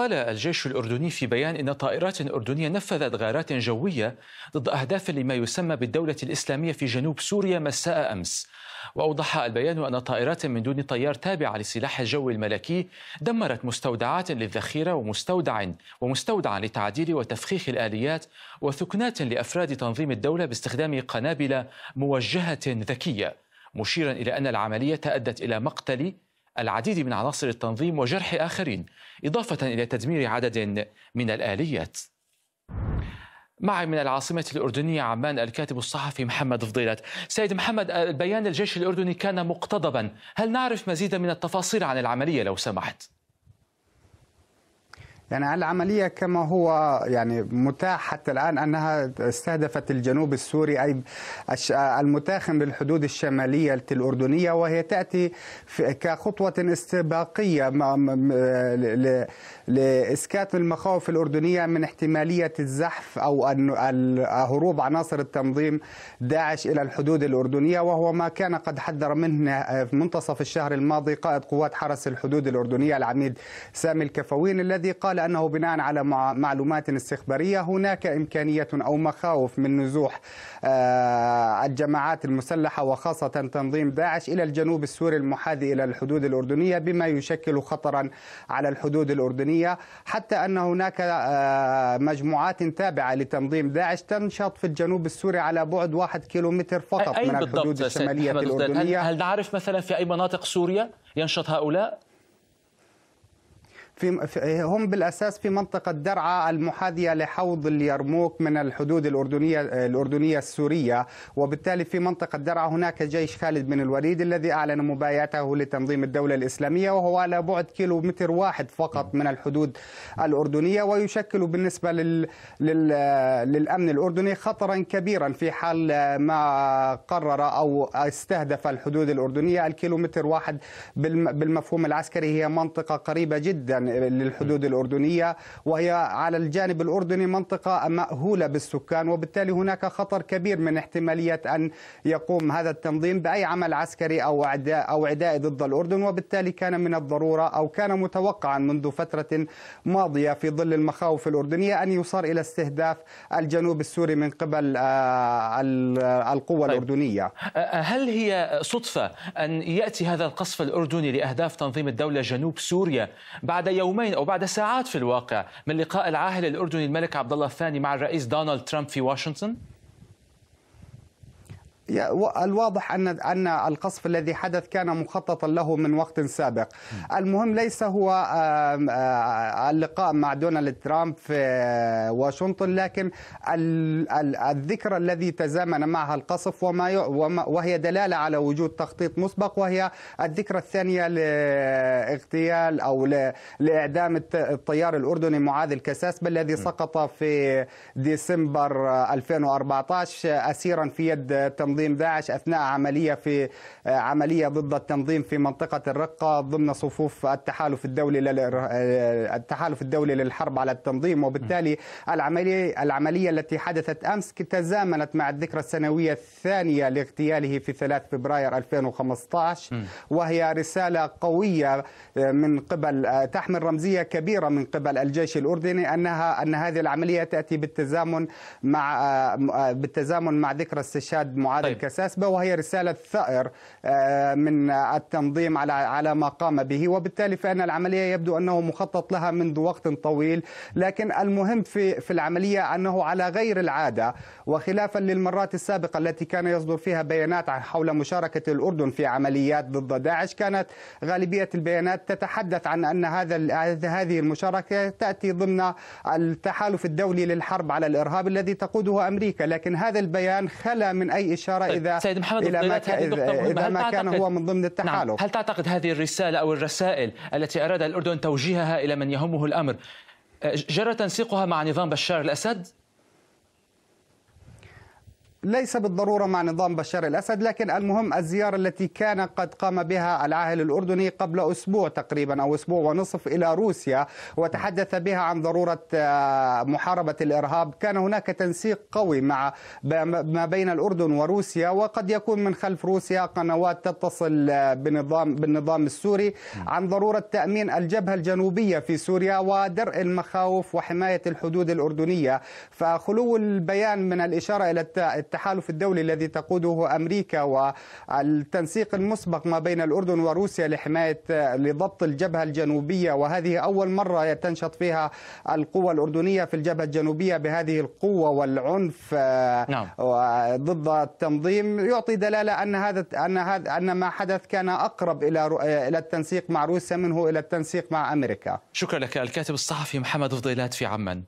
قال الجيش الأردني في بيان إن طائرات أردنية نفذت غارات جوية ضد أهداف لما يسمى بالدولة الإسلامية في جنوب سوريا مساء أمس. وأوضح البيان أن طائرات من دون طيار تابعة لسلاح الجو الملكي دمرت مستودعات للذخيرة ومستودع ومستودعا لتعديل وتفخيخ الآليات وثكنات لأفراد تنظيم الدولة باستخدام قنابل موجهة ذكية مشيرا إلى أن العملية أدت إلى مقتل العديد من عناصر التنظيم وجرح آخرين إضافة إلى تدمير عدد من الآليات. معي من العاصمة الأردنية عمان الكاتب الصحفي محمد فضيلت سيد محمد بيان الجيش الأردني كان مقتضبا. هل نعرف مزيدا من التفاصيل عن العملية لو سمحت؟ يعني العملية كما هو يعني متاح حتى الآن أنها استهدفت الجنوب السوري أي المتاخم بالحدود الشمالية الأردنية وهي تأتي كخطوة استباقية لإسكات المخاوف الأردنية من احتمالية الزحف أو هروب عناصر التنظيم داعش إلى الحدود الأردنية وهو ما كان قد حذر منه في منتصف الشهر الماضي قائد قوات حرس الحدود الأردنية العميد سامي الكفوين الذي قال أنه بناء على معلومات استخبارية هناك إمكانية أو مخاوف من نزوح آه، الجماعات المسلحة وخاصة تنظيم داعش إلى الجنوب السوري المحاذي إلى الحدود الأردنية بما يشكل خطرا على الحدود الأردنية حتى أن هناك آه، مجموعات تابعة لتنظيم داعش تنشط في الجنوب السوري على بعد واحد كيلومتر فقط من الحدود الشمالية الأردنية هل نعرف مثلا في أي مناطق سوريا ينشط هؤلاء؟ في هم بالأساس في منطقة درعا المحاذية لحوض اليرموك من الحدود الأردنية الأردنية السورية. وبالتالي في منطقة درعا هناك جيش خالد بن الوليد الذي أعلن مبايعته لتنظيم الدولة الإسلامية وهو على بعد كيلو متر واحد فقط من الحدود الأردنية ويشكل بالنسبة لل... لل... للأمن الأردني خطرا كبيرا في حال ما قرر أو استهدف الحدود الأردنية. الكيلومتر واحد بالمفهوم العسكري هي منطقة قريبة جدا للحدود الأردنية وهي على الجانب الأردني منطقة مأهولة بالسكان وبالتالي هناك خطر كبير من احتمالية أن يقوم هذا التنظيم بأي عمل عسكري أو عداء أو عداء ضد الأردن وبالتالي كان من الضرورة أو كان متوقعا منذ فترة ماضية في ظل المخاوف الأردنية أن يصار إلى استهداف الجنوب السوري من قبل آه، القوة طيب. الأردنية هل هي صدفة أن يأتي هذا القصف الأردني لأهداف تنظيم الدولة جنوب سوريا بعد يومين أو بعد ساعات في الواقع من لقاء العاهل الأردني الملك عبد الله الثاني مع الرئيس دونالد ترامب في واشنطن؟ الواضح ان أن القصف الذي حدث كان مخططا له من وقت سابق. المهم ليس هو اللقاء مع دونالد ترامب في واشنطن لكن الذكرى الذي تزامن معها القصف وما وهي دلالة على وجود تخطيط مسبق وهي الذكرى الثانية لاغتيال أو لإعدام الطيار الأردني معاذ الكساسبه الذي سقط في ديسمبر 2014 اسيرا في يد تنظيم تنظيم داعش أثناء عملية في آه، عملية ضد التنظيم في منطقة الرقة ضمن صفوف التحالف الدولي آه، التحالف الدولي للحرب على التنظيم. وبالتالي العملية العملية التي حدثت أمس تزامنت مع الذكرى السنوية الثانية لاغتياله في 3 فبراير 2015 وهي رسالة قوية آه، من قبل تحمل رمزية كبيرة من قبل الجيش الأردني أنها أن هذه العملية تأتي بالتزامن مع بالتزامن مع ذكرى استشهاد معاذ طيب. الكساسبة وهي رسالة ثأر آه، من التنظيم على على ما قام به. وبالتالي فإن العملية يبدو أنه مخطط لها منذ وقت طويل. لكن المهم في في العملية أنه على غير العادة وخلافا للمرات السابقة التي كان يصدر فيها بيانات حول مشاركة الأردن في عمليات ضد داعش كانت غالبية البيانات تتحدث عن أن هذا هذه المشاركة تأتي ضمن التحالف الدولي للحرب على الإرهاب الذي تقوده أمريكا. لكن هذا البيان خلا من أي إشارة طيب. إذا سيد محمد إلى ما, إذا ما كان هو من ضمن التحالف نعم. هل تعتقد هذه الرسالة أو الرسائل التي أراد الأردن توجيهها إلى من يهمه الأمر جرى تنسيقها مع نظام بشار الأسد؟ ليس بالضرورة مع نظام بشار الأسد لكن المهم الزيارة التي كان قد قام بها العاهل الأردني قبل أسبوع تقريبا أو أسبوع ونصف إلى روسيا وتحدث بها عن ضرورة آه، محاربة الإرهاب. كان هناك تنسيق قوي مع ما بين الأردن وروسيا وقد يكون من خلف روسيا قنوات تتصل آه، بنظام بالنظام السوري عن ضرورة تأمين الجبهة الجنوبية في سوريا ودرء المخاوف وحماية الحدود الأردنية. فخلو البيان من الإشارة إلى التحالف الدولي الذي تقوده أمريكا والتنسيق المسبق ما بين الأردن وروسيا لحماية لضبط الجبهة الجنوبية وهذه أول مرة تنشط فيها القوى الأردنية في الجبهة الجنوبية بهذه القوة والعنف نعم. ضد التنظيم. يعطي دلالة أن هذا أن هذا أن ما حدث كان أقرب إلى إلى التنسيق مع روسيا منه إلى التنسيق مع أمريكا. شكرا لك الكاتب الصحفي محمد فضيلات في عمان.